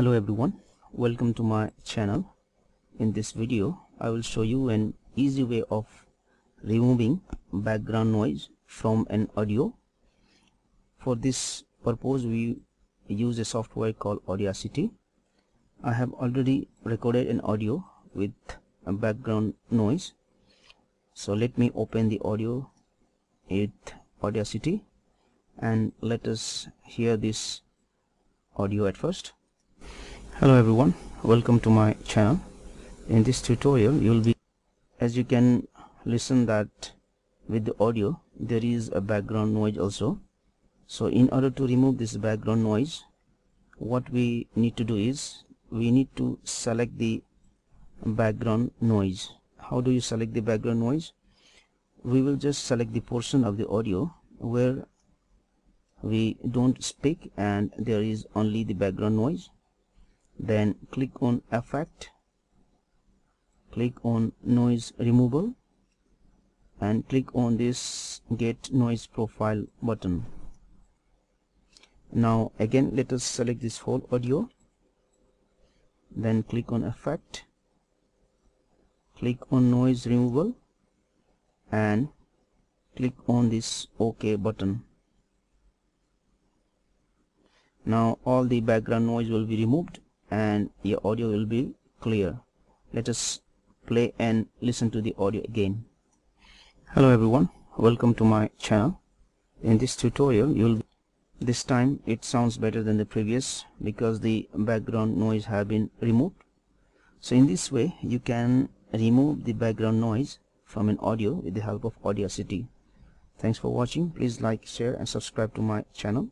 hello everyone. Welcome to my channel. In this video I will show you an easy way of removing background noise from an audio. For this purpose we use a software called Audacity. I have already recorded an audio with a background noise. So let me open the audio with Audacity and let us hear this audio at first hello everyone. Welcome to my channel. In this tutorial you'll be as you can listen that with the audio there is a background noise also. So in order to remove this background noise what we need to do is we need to select the background noise. How do you select the background noise? We will just select the portion of the audio where we don't speak and there is only the background noise then click on effect. Click on noise removal. And click on this get noise profile button. Now again let us select this whole audio. Then click on effect. Click on noise removal. And click on this ok button. Now all the background noise will be removed and your audio will be clear. Let us play and listen to the audio again. Hello everyone. Welcome to my channel. In this tutorial you'll this time it sounds better than the previous because the background noise have been removed. So in this way you can remove the background noise from an audio with the help of Audacity. Thanks for watching. Please like share and subscribe to my channel